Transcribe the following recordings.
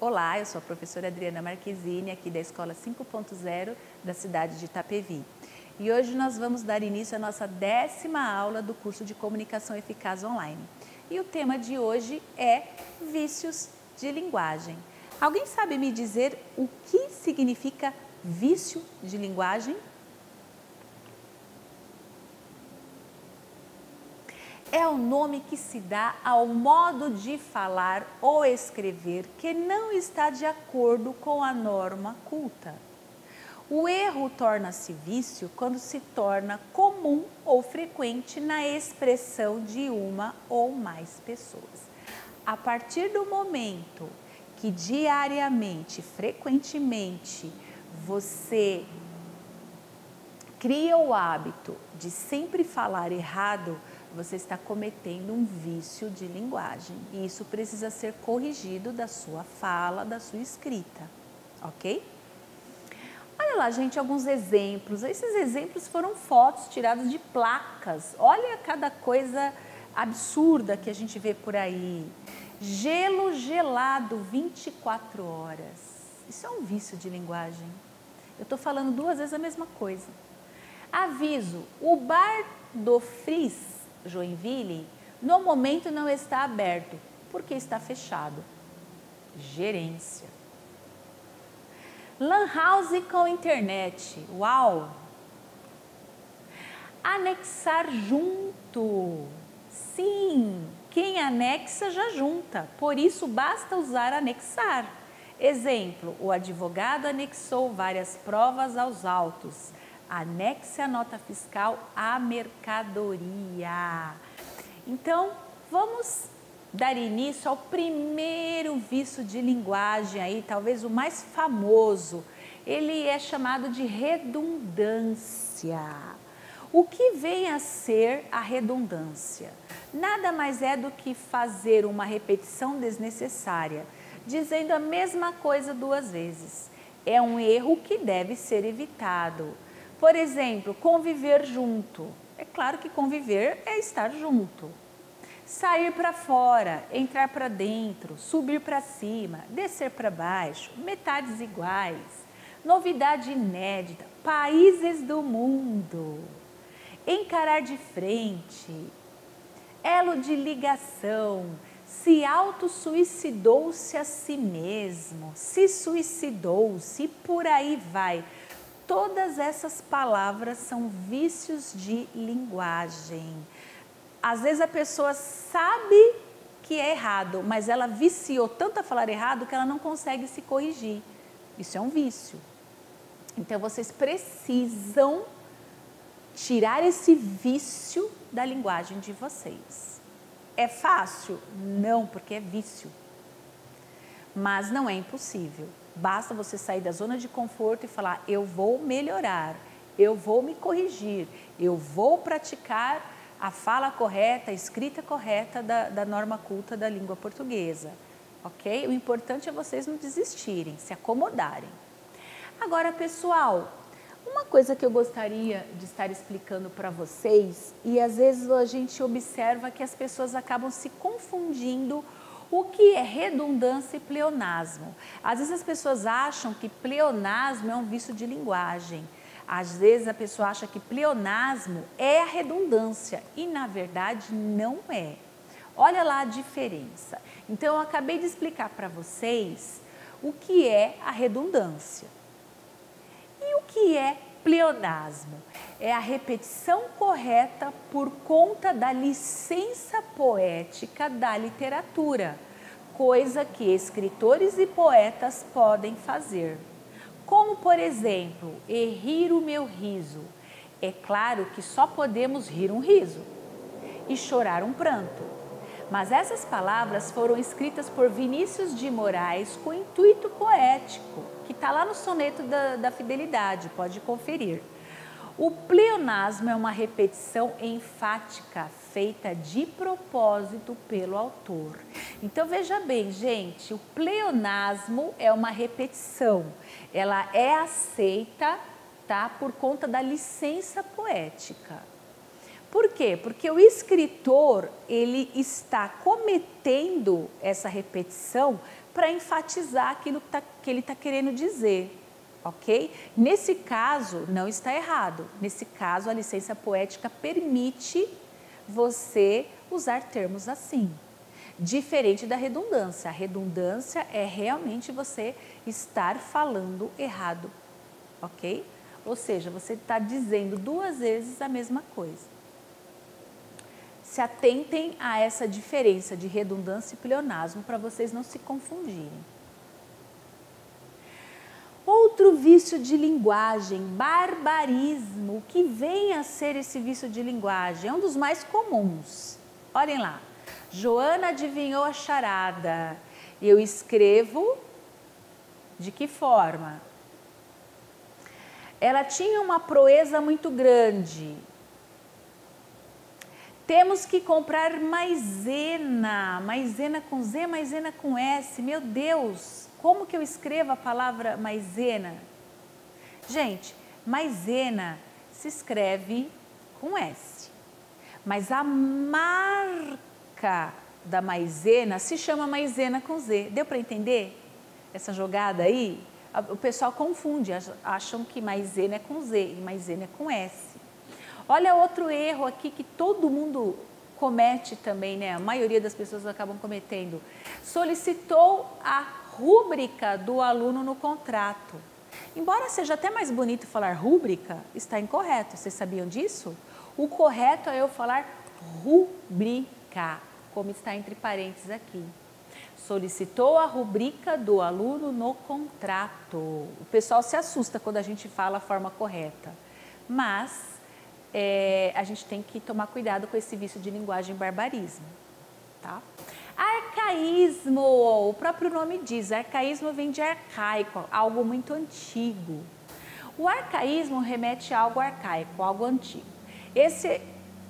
Olá, eu sou a professora Adriana Marquezine, aqui da Escola 5.0 da cidade de Itapevi. E hoje nós vamos dar início à nossa décima aula do curso de Comunicação Eficaz Online. E o tema de hoje é vícios de linguagem. Alguém sabe me dizer o que significa vício de linguagem? É o nome que se dá ao modo de falar ou escrever que não está de acordo com a norma culta. O erro torna-se vício quando se torna comum ou frequente na expressão de uma ou mais pessoas. A partir do momento que diariamente, frequentemente, você cria o hábito de sempre falar errado, você está cometendo um vício de linguagem e isso precisa ser corrigido da sua fala, da sua escrita, ok? Olha lá, gente, alguns exemplos. Esses exemplos foram fotos tiradas de placas. Olha cada coisa absurda que a gente vê por aí. Gelo gelado 24 horas. Isso é um vício de linguagem. Eu estou falando duas vezes a mesma coisa. Aviso: o bar do Frizz Joinville, no momento não está aberto, porque está fechado. Gerência. Lan house com internet. Uau! Anexar junto. Sim, quem anexa já junta. Por isso basta usar anexar. Exemplo: o advogado anexou várias provas aos autos anexe a nota fiscal à mercadoria. Então, vamos dar início ao primeiro vício de linguagem aí, talvez o mais famoso. Ele é chamado de redundância. O que vem a ser a redundância? Nada mais é do que fazer uma repetição desnecessária, dizendo a mesma coisa duas vezes. É um erro que deve ser evitado. Por exemplo, conviver junto. É claro que conviver é estar junto. Sair para fora, entrar para dentro, subir para cima, descer para baixo, metades iguais, novidade inédita, países do mundo, encarar de frente, elo de ligação, se auto-suicidou-se a si mesmo, se suicidou-se, por aí vai. Todas essas palavras são vícios de linguagem. Às vezes a pessoa sabe que é errado, mas ela viciou tanto a falar errado que ela não consegue se corrigir. Isso é um vício. Então vocês precisam tirar esse vício da linguagem de vocês. É fácil? Não, porque é vício. Mas não é impossível. Basta você sair da zona de conforto e falar: eu vou melhorar, eu vou me corrigir, eu vou praticar a fala correta, a escrita correta da, da norma culta da língua portuguesa. Ok? O importante é vocês não desistirem, se acomodarem. Agora, pessoal, uma coisa que eu gostaria de estar explicando para vocês, e às vezes a gente observa que as pessoas acabam se confundindo o que é redundância e pleonasmo? Às vezes as pessoas acham que pleonasmo é um vício de linguagem. Às vezes a pessoa acha que pleonasmo é a redundância e na verdade não é. Olha lá a diferença. Então eu acabei de explicar para vocês o que é a redundância. E o que é pleonasmo? É a repetição correta por conta da licença poética da literatura, coisa que escritores e poetas podem fazer. Como, por exemplo, errir o meu riso. É claro que só podemos rir um riso e chorar um pranto. Mas essas palavras foram escritas por Vinícius de Moraes com intuito poético, que está lá no soneto da, da Fidelidade, pode conferir. O pleonasmo é uma repetição enfática feita de propósito pelo autor. Então veja bem, gente, o pleonasmo é uma repetição. Ela é aceita, tá, por conta da licença poética. Por quê? Porque o escritor, ele está cometendo essa repetição para enfatizar aquilo que, tá, que ele está querendo dizer, ok? Nesse caso, não está errado. Nesse caso, a licença poética permite você usar termos assim. Diferente da redundância. A redundância é realmente você estar falando errado, ok? Ou seja, você está dizendo duas vezes a mesma coisa. Se atentem a essa diferença de redundância e pleonasmo para vocês não se confundirem. Outro vício de linguagem, barbarismo. O que vem a ser esse vício de linguagem? É um dos mais comuns. Olhem lá. Joana adivinhou a charada. Eu escrevo de que forma? Ela tinha uma proeza muito grande. Temos que comprar maisena, maisena com Z, maisena com S. Meu Deus, como que eu escrevo a palavra maisena? Gente, maisena se escreve com S, mas a marca da maisena se chama maisena com Z. Deu para entender essa jogada aí? o pessoal confunde, acham que maisena é com Z e maisena é com S. Olha outro erro aqui que todo mundo comete também, né? A maioria das pessoas acabam cometendo. Solicitou a rúbrica do aluno no contrato. Embora seja até mais bonito falar rúbrica, está incorreto. Vocês sabiam disso? O correto é eu falar rubrica, como está entre parênteses aqui solicitou a rubrica do aluno no contrato. O pessoal se assusta quando a gente fala a forma correta, mas é, a gente tem que tomar cuidado com esse vício de linguagem barbarismo. Tá? Arcaísmo, o próprio nome diz, arcaísmo vem de arcaico, algo muito antigo. O arcaísmo remete a algo arcaico, algo antigo. Esse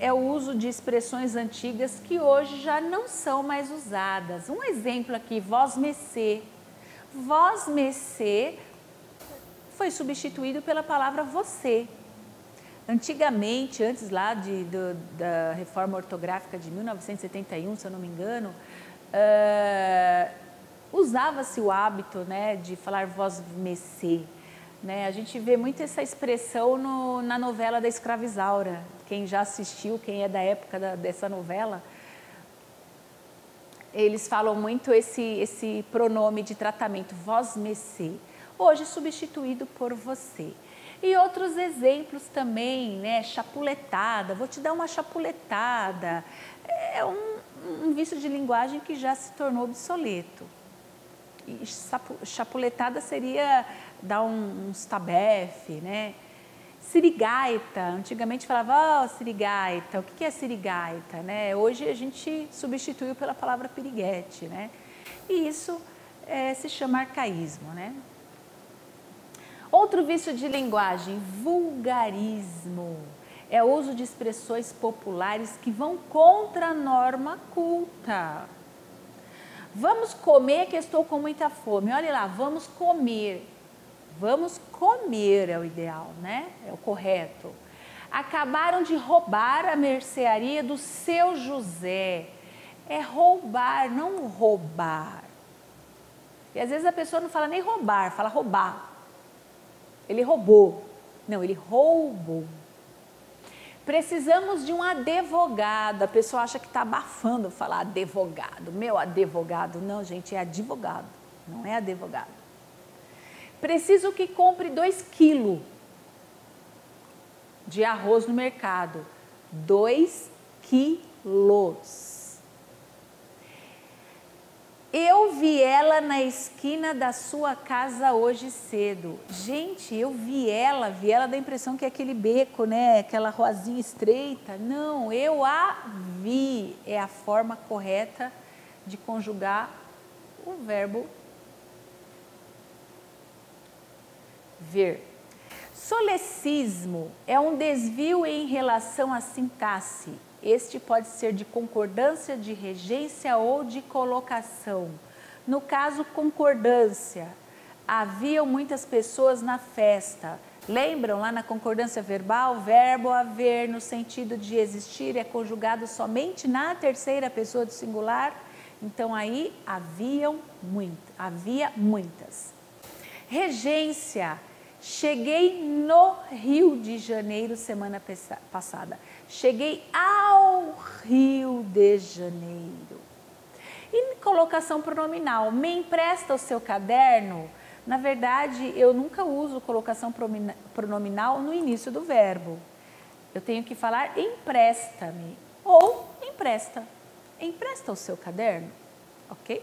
é o uso de expressões antigas que hoje já não são mais usadas. Um exemplo aqui, vós mecê. Vós mecê foi substituído pela palavra você. Antigamente, antes lá de, do, da reforma ortográfica de 1971, se eu não me engano, uh, usava-se o hábito né, de falar vós mecê. Né? A gente vê muito essa expressão no, na novela da Escravizaura, quem já assistiu, quem é da época da, dessa novela, eles falam muito esse, esse pronome de tratamento, vós mecê, hoje substituído por você. E outros exemplos também, né? Chapuletada, vou te dar uma chapuletada. É um, um vício de linguagem que já se tornou obsoleto. E chapuletada seria dar um, um stabefe, né? Sirigaita, antigamente falava, oh, sirigaita, o que é sirigaita, né? Hoje a gente substituiu pela palavra piriguete, né? E isso é, se chama arcaísmo, né? Outro vício de linguagem, vulgarismo. É o uso de expressões populares que vão contra a norma culta. Vamos comer que estou com muita fome. Olha lá, vamos comer. Vamos comer é o ideal, né? É o correto. Acabaram de roubar a mercearia do seu José. É roubar, não roubar. E às vezes a pessoa não fala nem roubar, fala roubar. Ele roubou. Não, ele roubou. Precisamos de um advogado. A pessoa acha que está abafando falar advogado. Meu advogado. Não, gente, é advogado. Não é advogado. Preciso que compre 2 quilos de arroz no mercado. 2 quilos. Eu vi ela na esquina da sua casa hoje cedo. Gente, eu vi ela, vi ela da impressão que é aquele beco, né? Aquela ruazinha estreita. Não, eu a vi. É a forma correta de conjugar o verbo ver. Solecismo é um desvio em relação à sintaxe. Este pode ser de concordância, de regência ou de colocação. No caso, concordância. Haviam muitas pessoas na festa. Lembram lá na concordância verbal? Verbo haver, no sentido de existir, é conjugado somente na terceira pessoa do singular Então aí haviam muito, havia muitas. Regência. Cheguei no Rio de Janeiro semana passada. Cheguei ao Rio de Janeiro. E colocação pronominal. Me empresta o seu caderno? Na verdade, eu nunca uso colocação pronominal no início do verbo. Eu tenho que falar empresta-me ou empresta. Empresta o seu caderno, ok?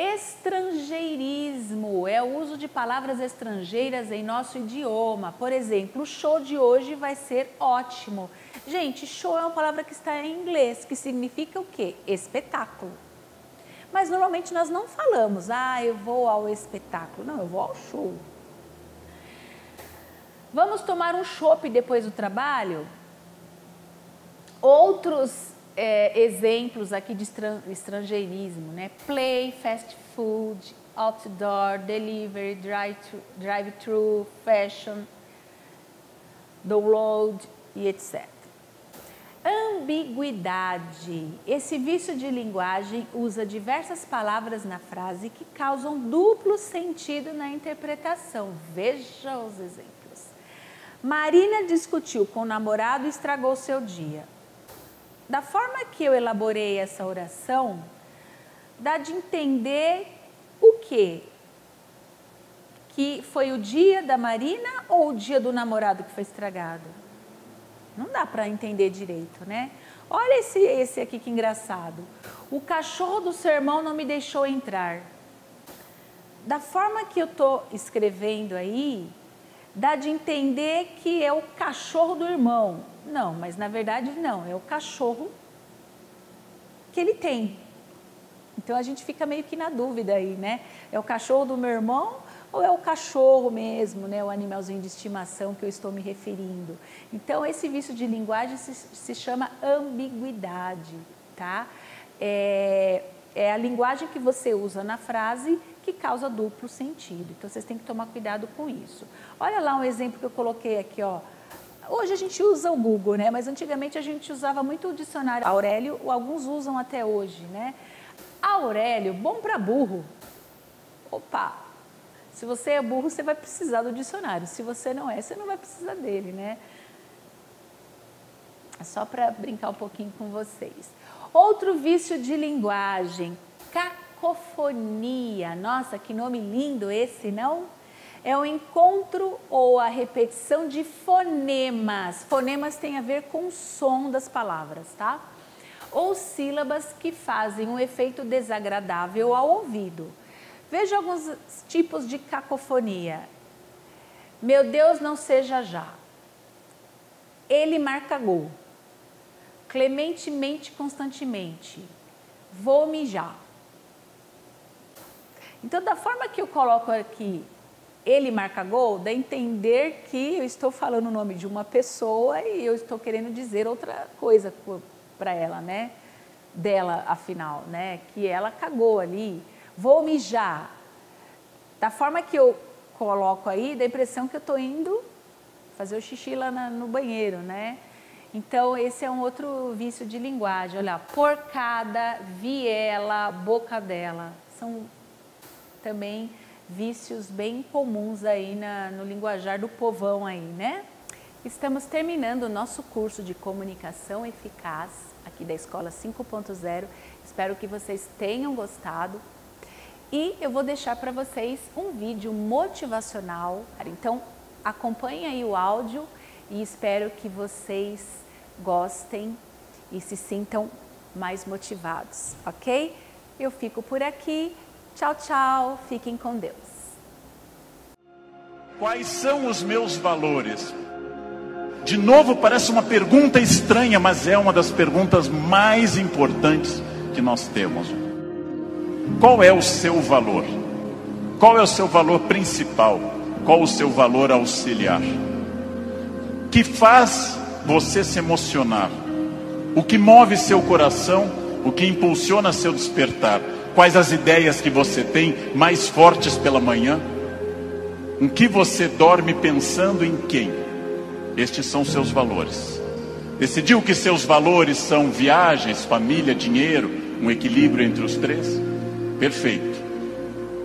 Estrangeirismo é o uso de palavras estrangeiras em nosso idioma. Por exemplo, o show de hoje vai ser ótimo. Gente, show é uma palavra que está em inglês, que significa o quê? Espetáculo. Mas normalmente nós não falamos, ah, eu vou ao espetáculo. Não, eu vou ao show. Vamos tomar um chopp depois do trabalho? Outros é, exemplos aqui de estrangeirismo, né? Play, fast food, outdoor, delivery, drive-thru, fashion, download e etc. Ambiguidade. Esse vício de linguagem usa diversas palavras na frase que causam duplo sentido na interpretação. Veja os exemplos. Marina discutiu com o namorado e estragou seu dia. Da forma que eu elaborei essa oração, dá de entender o quê? Que foi o dia da Marina ou o dia do namorado que foi estragado? Não dá para entender direito, né? Olha esse, esse aqui que engraçado. O cachorro do seu irmão não me deixou entrar. Da forma que eu estou escrevendo aí, dá de entender que é o cachorro do irmão. Não, mas na verdade não, é o cachorro que ele tem. Então a gente fica meio que na dúvida aí, né? É o cachorro do meu irmão ou é o cachorro mesmo, né? O animalzinho de estimação que eu estou me referindo. Então esse vício de linguagem se, se chama ambiguidade, tá? É, é a linguagem que você usa na frase que causa duplo sentido. Então vocês têm que tomar cuidado com isso. Olha lá um exemplo que eu coloquei aqui, ó. Hoje a gente usa o Google, né? Mas antigamente a gente usava muito o dicionário Aurélio, alguns usam até hoje, né? Aurélio, bom para burro. Opa! Se você é burro, você vai precisar do dicionário. Se você não é, você não vai precisar dele, né? É só para brincar um pouquinho com vocês. Outro vício de linguagem, cacofonia. Nossa, que nome lindo esse, não? É o encontro ou a repetição de fonemas. Fonemas tem a ver com o som das palavras, tá? Ou sílabas que fazem um efeito desagradável ao ouvido. Veja alguns tipos de cacofonia. Meu Deus, não seja já. Ele marca gol. Clementemente, constantemente. Vou mijar. Então, da forma que eu coloco aqui, ele marca gol, dá entender que eu estou falando o nome de uma pessoa e eu estou querendo dizer outra coisa para ela, né? Dela, afinal, né? Que ela cagou ali. Vou mijar. Da forma que eu coloco aí, dá a impressão que eu estou indo fazer o xixi lá na, no banheiro, né? Então, esse é um outro vício de linguagem. Olha, porcada, viela, boca dela. São também vícios bem comuns aí na, no linguajar do povão aí, né? Estamos terminando o nosso curso de comunicação eficaz aqui da Escola 5.0. Espero que vocês tenham gostado. E eu vou deixar para vocês um vídeo motivacional. Então, acompanhe aí o áudio e espero que vocês gostem e se sintam mais motivados, ok? Eu fico por aqui. Tchau, tchau. Fiquem com Deus. Quais são os meus valores? De novo, parece uma pergunta estranha, mas é uma das perguntas mais importantes que nós temos. Qual é o seu valor? Qual é o seu valor principal? Qual o seu valor auxiliar? Que faz você se emocionar? O que move seu coração? O que impulsiona seu despertar? Quais as ideias que você tem mais fortes pela manhã? Em que você dorme pensando em quem? Estes são seus valores. Decidiu que seus valores são viagens, família, dinheiro, um equilíbrio entre os três? Perfeito.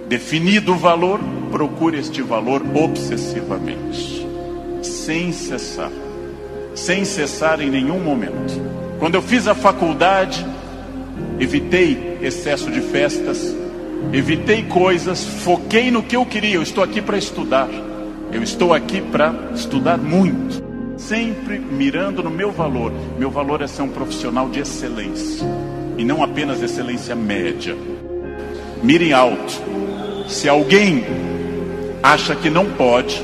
Definido o valor, procure este valor obsessivamente, sem cessar, sem cessar em nenhum momento. Quando eu fiz a faculdade, evitei excesso de festas, evitei coisas, foquei no que eu queria. Eu estou aqui para estudar, eu estou aqui para estudar muito sempre mirando no meu valor. Meu valor é ser um profissional de excelência e não apenas excelência média. Mirem alto. Se alguém acha que não pode,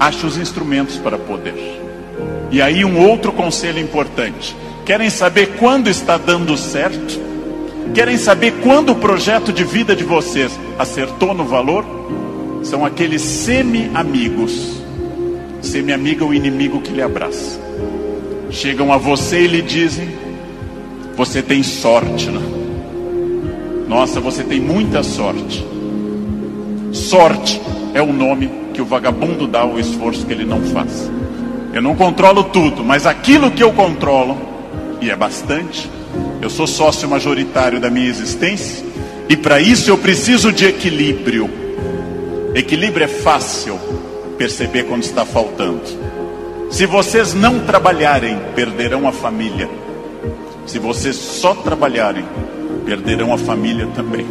ache os instrumentos para poder. E aí um outro conselho importante. Querem saber quando está dando certo? Querem saber quando o projeto de vida de vocês acertou no valor? São aqueles semi-amigos Semi-amiga o inimigo que lhe abraça. Chegam a você e lhe dizem: Você tem sorte, né? Nossa, você tem muita sorte. Sorte é o nome que o vagabundo dá ao esforço que ele não faz. Eu não controlo tudo, mas aquilo que eu controlo, e é bastante, eu sou sócio majoritário da minha existência, e para isso eu preciso de equilíbrio. Equilíbrio é fácil, perceber quando está faltando. Se vocês não trabalharem, perderão a família. Se vocês só trabalharem, perderão a família também.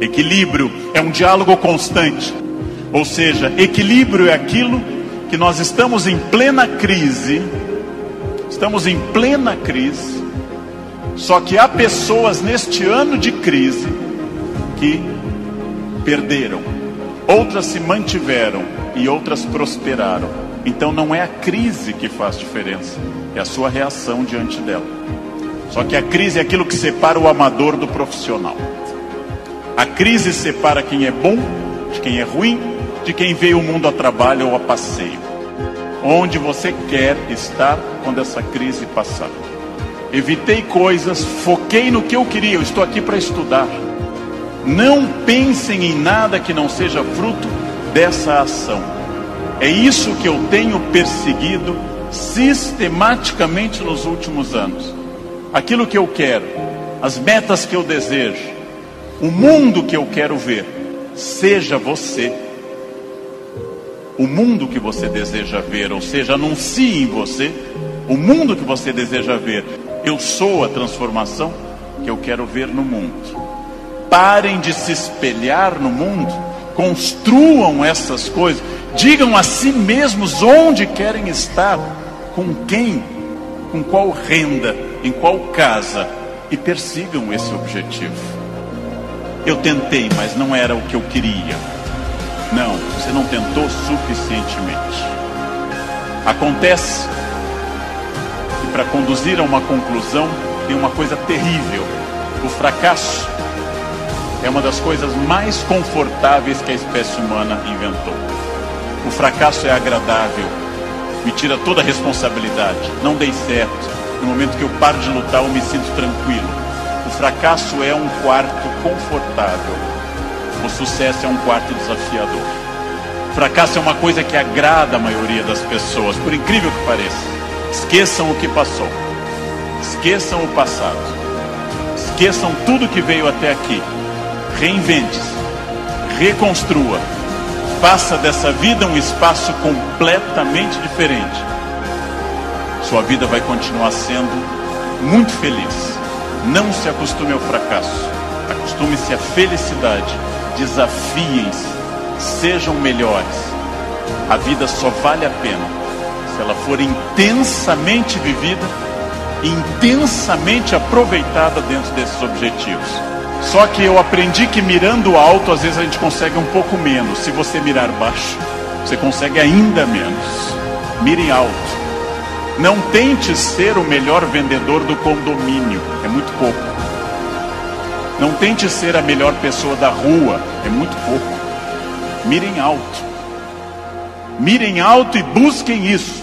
Equilíbrio é um diálogo constante. Ou seja, equilíbrio é aquilo que nós estamos em plena crise. Estamos em plena crise. Só que há pessoas neste ano de crise que perderam, outras se mantiveram, e outras prosperaram. Então não é a crise que faz diferença, é a sua reação diante dela. Só que a crise é aquilo que separa o amador do profissional. A crise separa quem é bom de quem é ruim, de quem veio o mundo a trabalho ou a passeio. Onde você quer estar quando essa crise passar. Evitei coisas, foquei no que eu queria, eu estou aqui para estudar. Não pensem em nada que não seja fruto dessa ação. É isso que eu tenho perseguido sistematicamente nos últimos anos. Aquilo que eu quero, as metas que eu desejo, o mundo que eu quero ver, seja você. O mundo que você deseja ver, ou seja, anuncie em você o mundo que você deseja ver. Eu sou a transformação que eu quero ver no mundo. Parem de se espelhar no mundo construam essas coisas, digam a si mesmos onde querem estar, com quem, com qual renda, em qual casa e persigam esse objetivo. Eu tentei, mas não era o que eu queria. Não, você não tentou suficientemente. Acontece para conduzir a uma conclusão tem uma coisa terrível: o fracasso é uma das coisas mais confortáveis que a espécie humana inventou. O fracasso é agradável, me tira toda a responsabilidade. Não dei certo. No momento que eu paro de lutar, eu me sinto tranquilo. O fracasso é um quarto confortável. O sucesso é um quarto desafiador. O fracasso é uma coisa que agrada a maioria das pessoas, por incrível que pareça. Esqueçam o que passou. Esqueçam o passado. Esqueçam tudo que veio até aqui reinvente-se, reconstrua, faça dessa vida um espaço completamente diferente. Sua vida vai continuar sendo muito feliz. Não se acostume ao fracasso, acostume-se à felicidade, desafiem-se, sejam melhores. A vida só vale a pena ela for intensamente vivida, intensamente aproveitada dentro desses objetivos. Só que eu aprendi que mirando alto, às vezes a gente consegue um pouco menos. Se você mirar baixo, você consegue ainda menos. Mire alto. Não tente ser o melhor vendedor do condomínio, é muito pouco. Não tente ser a melhor pessoa da rua, é muito pouco. Mirem alto. Mirem alto e busquem isso.